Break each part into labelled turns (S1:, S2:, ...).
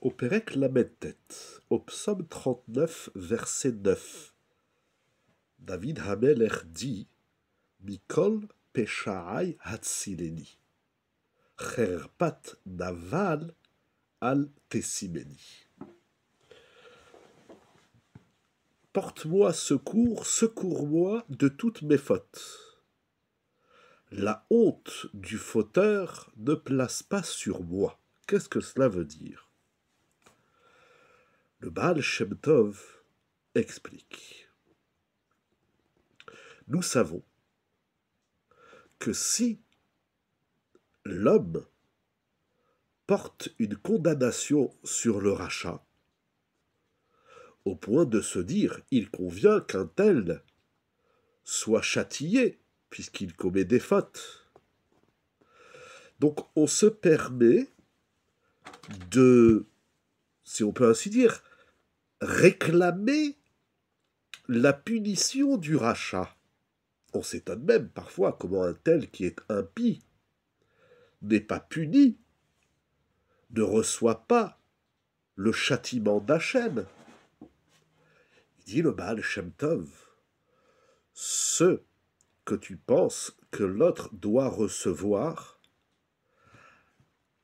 S1: au Pérec Lametet, au psaume 39, verset 9. David Hamelech dit Mikol Peshaai Hatsileni. Cherpat Naval al Tessimeni. Porte-moi secours, secours-moi de toutes mes fautes. La honte du fauteur ne place pas sur moi. Qu'est-ce que cela veut dire? Le Baal Shem Tov explique. Nous savons que si l'homme porte une condamnation sur le rachat, au point de se dire il convient qu'un tel soit châtié puisqu'il commet des fautes. Donc on se permet de, si on peut ainsi dire, réclamer la punition du rachat. On s'étonne même parfois comment un tel qui est impie n'est pas puni, ne reçoit pas le châtiment d'Hachem. Dit le Baal Shem Tov, ce que tu penses que l'autre doit recevoir,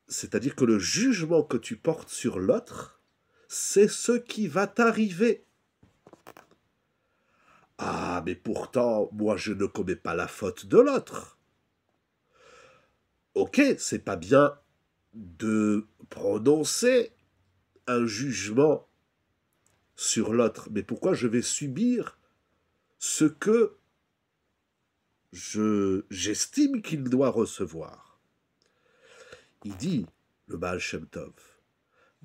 S1: c'est-à-dire que le jugement que tu portes sur l'autre, c'est ce qui va t'arriver. Ah, mais pourtant, moi je ne commets pas la faute de l'autre. Ok, c'est pas bien de prononcer un jugement sur l'autre, mais pourquoi je vais subir ce que je j'estime qu'il doit recevoir? Il dit, le Baal Shem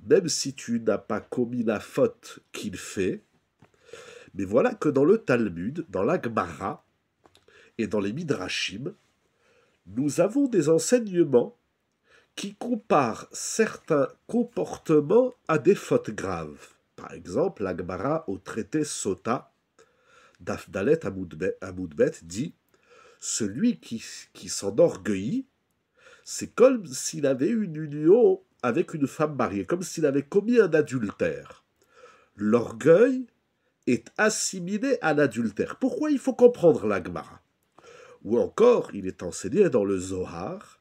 S1: même si tu n'as pas commis la faute qu'il fait, mais voilà que dans le Talmud, dans l'Agmara et dans les Midrashim, nous avons des enseignements qui comparent certains comportements à des fautes graves. Par exemple, l'Agmara au traité Sota, d'Afdalet Amoudbet, dit Celui qui, qui s'enorgueillit, c'est comme s'il avait une union avec une femme mariée, comme s'il avait commis un adultère. L'orgueil est assimilé à l'adultère. Pourquoi il faut comprendre l'Agmara? Ou encore, il est enseigné dans le Zohar,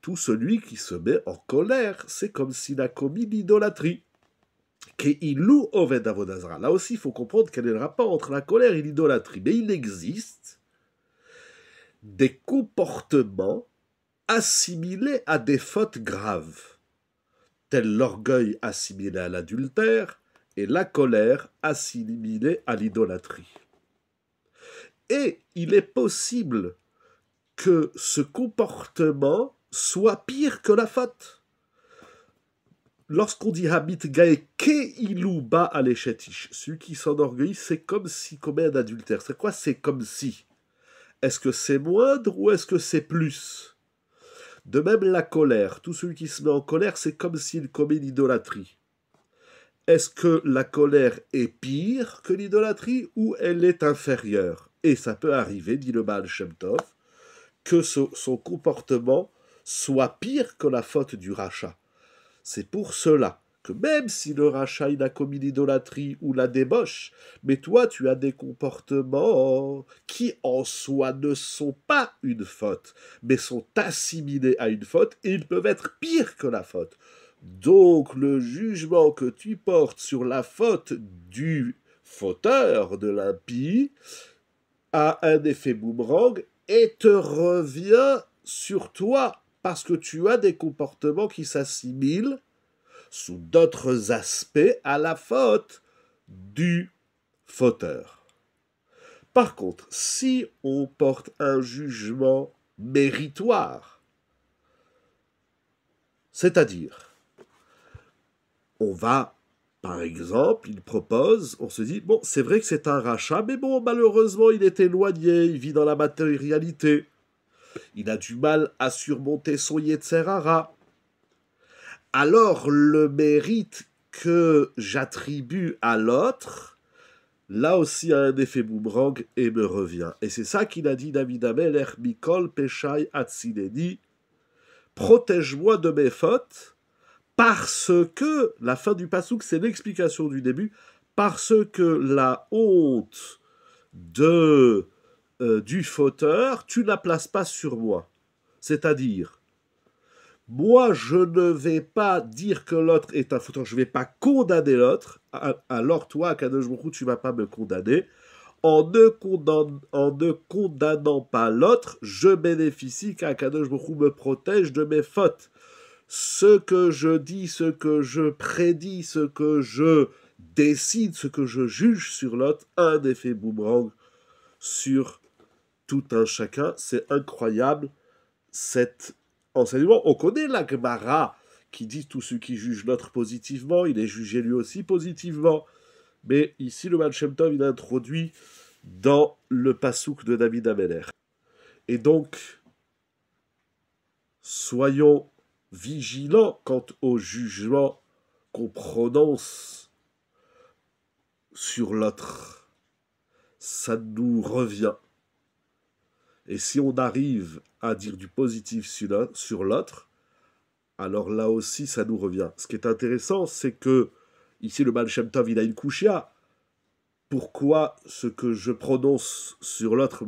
S1: tout celui qui se met en colère, c'est comme s'il a commis l'idolâtrie. Là aussi, il faut comprendre quel est le rapport entre la colère et l'idolâtrie. Mais il existe des comportements assimilés à des fautes graves tel l'orgueil assimilé à l'adultère et la colère assimilée à l'idolâtrie. Et il est possible que ce comportement soit pire que la faute. Lorsqu'on dit Habit Gae Ke Ba Aleshetish, celui qui s'enorgueillit, c'est comme si commet un adultère. C'est quoi C'est comme si? Est-ce que c'est moindre ou est-ce que c'est plus? De même la colère, tout celui qui se met en colère, c'est comme s'il commet l'idolâtrie. Est-ce que la colère est pire que l'idolâtrie ou elle est inférieure? Et ça peut arriver, dit le Baal Shem Tov, que son comportement soit pire que la faute du rachat. C'est pour cela que même si le rachat il a commis l'idolâtrie ou la débauche, mais toi tu as des comportements qui en soi ne sont pas une faute, mais sont assimilés à une faute et ils peuvent être pires que la faute. Donc le jugement que tu portes sur la faute du fauteur de l'impie a un effet boomerang et te revient sur toi parce que tu as des comportements qui s'assimilent sous d'autres aspects à la faute du fauteur. Par contre, si on porte un jugement méritoire, c'est-à-dire, on va, par exemple, il propose, on se dit, bon, c'est vrai que c'est un rachat, mais bon, malheureusement, il est éloigné, il vit dans la matérialité, il a du mal à surmonter son Yetzerara alors le mérite que j'attribue à l'autre, là aussi a un effet boomerang et me revient. Et c'est ça qu'il a dit David Ameler, Mikol Peshai Atsideni, protège-moi de mes fautes, parce que, la fin du pasouk, c'est l'explication du début, parce que la honte de, euh, du fauteur, tu ne la places pas sur moi. C'est-à-dire, moi, je ne vais pas dire que l'autre est un fauteur, je ne vais pas condamner l'autre, alors toi, Kadosh tu ne vas pas me condamner. En ne, condamnant pas l'autre, je bénéficie qu'Akadosh me protège de mes fautes. Ce que je dis, ce que je prédis, ce que je décide, ce que je juge sur l'autre, un effet boomerang sur tout un chacun. C'est incroyable cet enseignement. On connaît la Gemara qui dit tout ce qui juge l'autre positivement, il est jugé lui aussi positivement. Mais ici, le Baal il introduit dans le pasouk de David Ameler. Et donc, soyons vigilants quant au jugement qu'on prononce sur l'autre. Ça nous revient. Et si on arrive à dire du positif sur l'autre, alors là aussi ça nous revient. Ce qui est intéressant, c'est que ici le Baal Tov, il a une couchia. Pourquoi ce que je prononce sur l'autre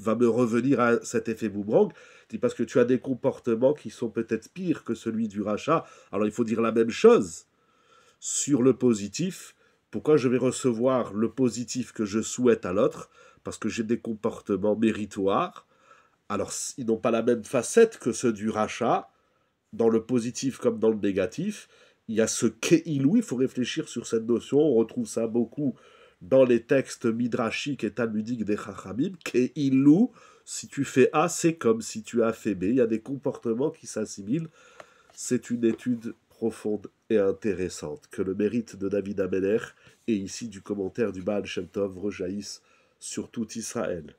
S1: va me revenir à cet effet boomerang? Parce que tu as des comportements qui sont peut-être pires que celui du rachat. Alors il faut dire la même chose sur le positif. Pourquoi je vais recevoir le positif que je souhaite à l'autre? Parce que j'ai des comportements méritoires. Alors ils n'ont pas la même facette que ceux du rachat, dans le positif comme dans le négatif. Il y a ce keilou, il faut réfléchir sur cette notion. On retrouve ça beaucoup dans les textes midrashiques et talmudiques des Chachamim. Keilou, si tu fais A, c'est comme si tu as fait B. Il y a des comportements qui s'assimilent. C'est une étude profonde et intéressante que le mérite de David Ameler et ici du commentaire du Baal Shem Tov rejaillissent sur tout Israël.